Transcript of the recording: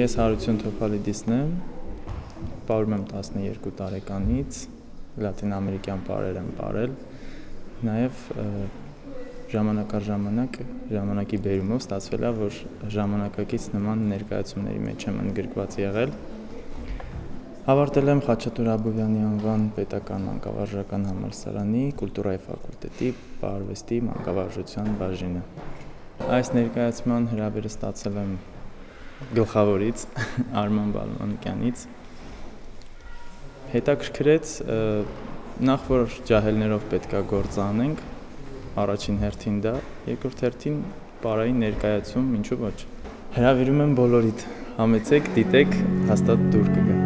Ես Հարություն Թոփալիդիսն եմ, ապարում եմ 12 տարեկանից, Լատին ամերիկյան բարեր եմ բարել, նաև ժամանակ առ ժամանակ ժամանակի բերումով ստացվել է, որ ժամանակակից նման ներկայացումների մեջ եմ ընդգրկված եղել։ Հավարտել եմ Խաչատուր Աբովյանի անվան պետական մանկավարժական համալսարանի կուլտուրայի ֆակուլտետի բարվեստի մանկավարժության բաժինը։ Այս ներկայացման հրավերը ստացել եմ գլխավորից Արման Բալմանյանից հետաքրքրեց նախ որ ջահելներով պետքա գործ անենք առաջին հերթին դա երկրորդ հերթին բարային ներկայացում ինչու ոչ հրավիրում եմ բոլորիդ համեցեք դիտեք հաստատ դուր կգա